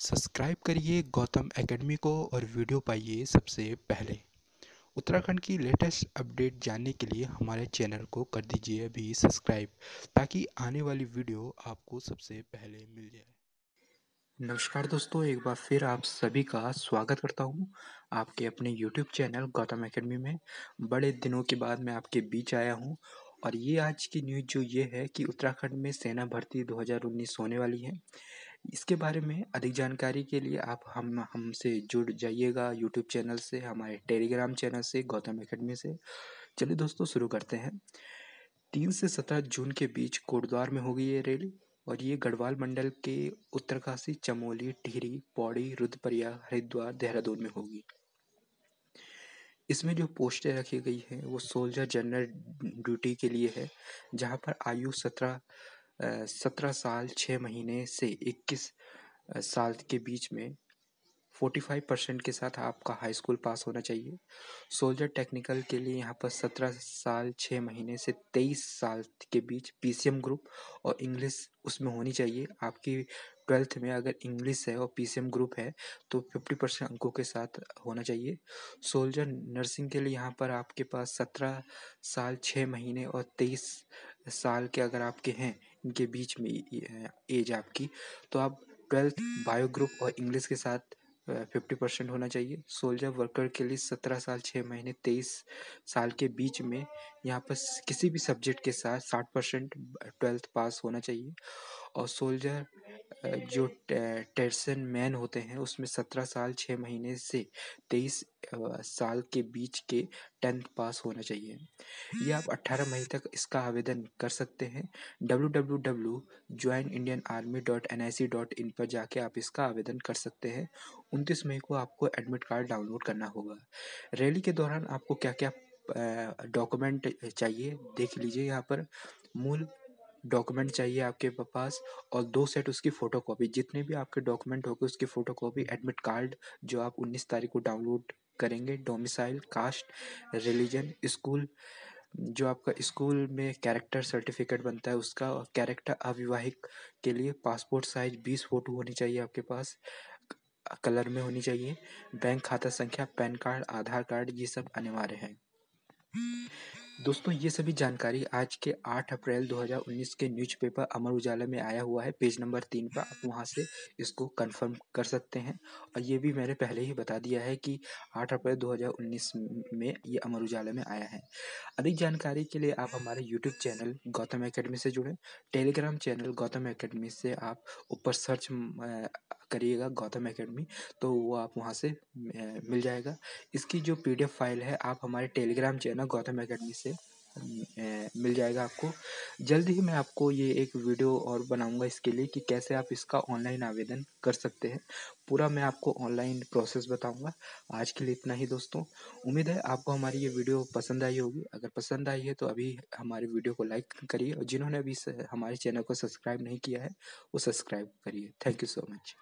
Subscribe करिए Gautam academy को और वीडियो पाइए सबसे पहले। उत्तराखंड की लेटेस्ट अपडेट जानने के लिए हमारे चैनल को कर दीजिए अभी सब्सक्राइब, ताकि आने वाली वीडियो आपको सबसे पहले मिल जाए। नमस्कार दोस्तों, एक बार फिर आप सभी का स्वागत करता हूँ आपके अपने YouTube चैनल गौतम एकेडमी में। बड़े दिनों के बाद मैं आपके बीच आया हूँ और ये आज की न्यूज़ जो ये है कि उत्तराखंड में सेना भर्ती 2019 होने वाली है। इसके बारे में अधिक जानकारी के लिए आप हम, हमसे जुड़ जाइएगा यूट्यूब चैनल से, हमारे टेलीग्राम चैनल से, गौतम अकेडमी से। चलिए दोस्तों, शुरू करते हैं। तीन से सत्रह जून के बीच कोटद्वार में होगी ये रैली और ये गढ़वाल मंडल के उत्तरकाशी, चमोली, टिहरी, पौड़ी, रुद्रप्रयाग, हरिद्वार, देहरादून में होगी। इसमें जो पोस्टें रखी गई हैं, वो सोल्जर जनरल ड्यूटी के लिए है, जहाँ पर आयु सत्रह सत्रह साल छः महीने से इक्कीस साल के बीच में फोर्टी फाइव परसेंट के साथ आपका हाई स्कूल पास होना चाहिए। सोल्जर टेक्निकल के लिए यहाँ पर सत्रह साल छः महीने से तेईस साल के बीच पीसीएम ग्रुप और इंग्लिश उसमें होनी चाहिए। आपकी ट्वेल्थ में अगर इंग्लिश है और पीसीएम ग्रुप है तो फिफ्टी परसेंट अंकों के साथ होना चाहिए। सोल्जर नर्सिंग के लिए यहाँ पर आपके पास सत्रह साल छः महीने और तेईस साल के अगर आपके हैं, इनके बीच में एज आपकी तो आप ट्वेल्थ बायो ग्रुप और इंग्लिश के साथ फिफ्टी परसेंट होना चाहिए। सोल्जर वर्कर के लिए सत्रह साल छः महीने, तेईस साल के बीच में यहाँ पर किसी भी सब्जेक्ट के साथ साठ परसेंट ट्वेल्थ पास होना चाहिए। और सोल्जर जो टेरसन मैन होते हैं, उसमें सत्रह साल छः महीने से तेईस साल के बीच के टेंथ पास होना चाहिए। ये आप अट्ठारह मई तक इसका आवेदन कर सकते हैं। W W W join Indian army dot N I C dot in पर जाके आप इसका आवेदन कर सकते हैं। उनतीस मई को आपको एडमिट कार्ड डाउनलोड करना होगा। रैली के दौरान आपको क्या क्या डॉक्यूमेंट चाहिए, देख लीजिए यहाँ पर। मूल डॉक्यूमेंट चाहिए आपके पास और दो सेट उसकी फ़ोटो कॉपी जितने भी आपके डॉक्यूमेंट होंगे, उसकी फ़ोटो कॉपी एडमिट कार्ड जो आप 19 तारीख को डाउनलोड करेंगे डोमिसाइल कास्ट रिलीजन स्कूल जो आपका स्कूल में कैरेक्टर सर्टिफिकेट बनता है, उसका कैरेक्टर अविवाहिक के लिए पासपोर्ट साइज़ बीस फ़ोटो होनी चाहिए आपके पास कलर में होनी चाहिए बैंक खाता संख्या पैन कार्ड आधार कार्ड ये सब अनिवार्य है। दोस्तों, ये सभी जानकारी आज के 8 अप्रैल 2019 के न्यूज़पेपर अमर उजाला में आया हुआ है। पेज नंबर तीन पर आप वहाँ से इसको कंफर्म कर सकते हैं। और ये भी मैंने पहले ही बता दिया है कि 8 अप्रैल 2019 में ये अमर उजाला में आया है। अधिक जानकारी के लिए आप हमारे यूट्यूब चैनल गौतम एकेडमी से जुड़ें। टेलीग्राम चैनल गौतम एकेडमी से आप ऊपर सर्च करिएगा गौतम एकेडमी तो वो आप वहाँ से मिल जाएगा। इसकी जो पीडीएफ फ़ाइल है, आप हमारे टेलीग्राम चैनल गौतम एकेडमी से मिल जाएगा आपको। जल्द ही मैं आपको ये एक वीडियो और बनाऊँगा इसके लिए कि कैसे आप इसका ऑनलाइन आवेदन कर सकते हैं। पूरा मैं आपको ऑनलाइन प्रोसेस बताऊँगा। आज के लिए इतना ही दोस्तों। उम्मीद है आपको हमारी ये वीडियो पसंद आई होगी। अगर पसंद आई है तो अभी हमारे वीडियो को लाइक करिए और जिन्होंने अभी हमारे चैनल को सब्सक्राइब नहीं किया है, वो सब्सक्राइब करिए। Thank you so much.